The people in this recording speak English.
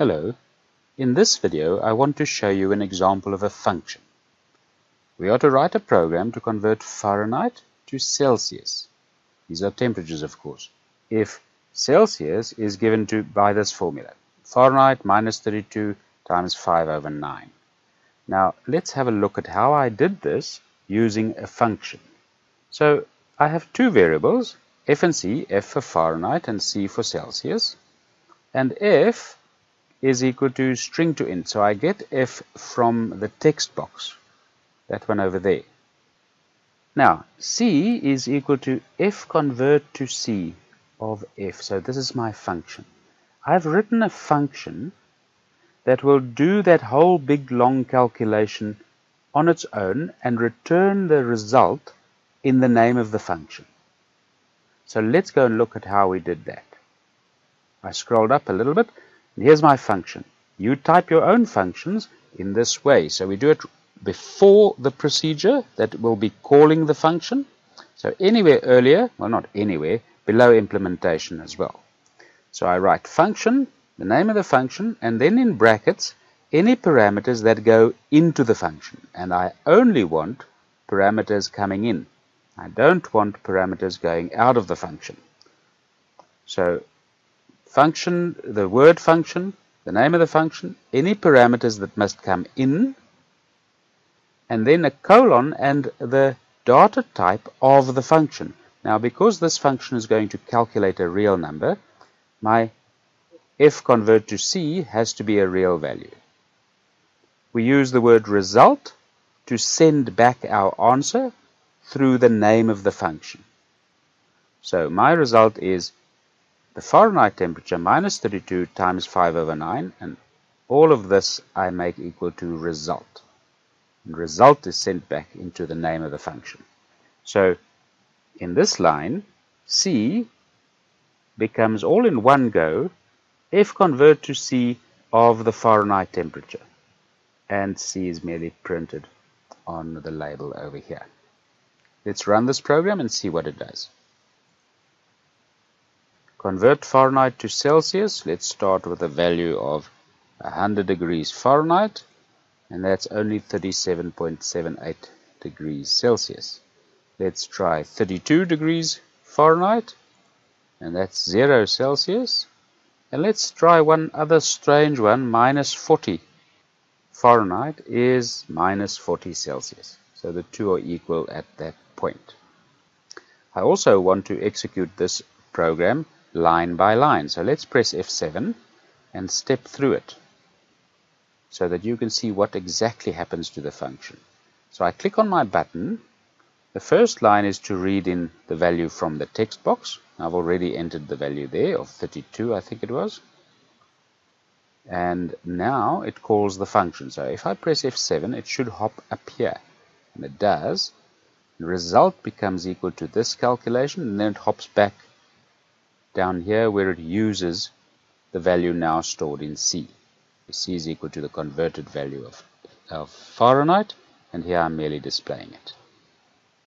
Hello. In this video I want to show you an example of a function. We are to write a program to convert Fahrenheit to Celsius. These are temperatures of course. If Celsius is given to by this formula. Fahrenheit minus 32 times 5 over 9. Now let's have a look at how I did this using a function. So I have two variables, f and c, f for Fahrenheit and c for Celsius. And f is equal to string to int. So I get f from the text box, that one over there. Now, c is equal to f convert to c of f. So this is my function. I've written a function that will do that whole big long calculation on its own and return the result in the name of the function. So let's go and look at how we did that. I scrolled up a little bit here's my function. You type your own functions in this way. So we do it before the procedure that will be calling the function. So anywhere earlier, well not anywhere, below implementation as well. So I write function, the name of the function, and then in brackets, any parameters that go into the function. And I only want parameters coming in. I don't want parameters going out of the function. So function, the word function, the name of the function, any parameters that must come in, and then a colon and the data type of the function. Now, because this function is going to calculate a real number, my f convert to c has to be a real value. We use the word result to send back our answer through the name of the function. So my result is the Fahrenheit temperature minus 32 times 5 over 9 and all of this I make equal to result. And result is sent back into the name of the function. So in this line, C becomes all in one go F convert to C of the Fahrenheit temperature. And C is merely printed on the label over here. Let's run this program and see what it does. Convert Fahrenheit to Celsius. Let's start with a value of 100 degrees Fahrenheit and that's only 37.78 degrees Celsius. Let's try 32 degrees Fahrenheit and that's 0 Celsius. And let's try one other strange one, minus 40 Fahrenheit is minus 40 Celsius. So the two are equal at that point. I also want to execute this program line by line. So let's press F7 and step through it so that you can see what exactly happens to the function. So I click on my button. The first line is to read in the value from the text box. I've already entered the value there of 32, I think it was. And now it calls the function. So if I press F7, it should hop up here. And it does. The result becomes equal to this calculation, and then it hops back down here where it uses the value now stored in C. C is equal to the converted value of, of Fahrenheit, and here I'm merely displaying it.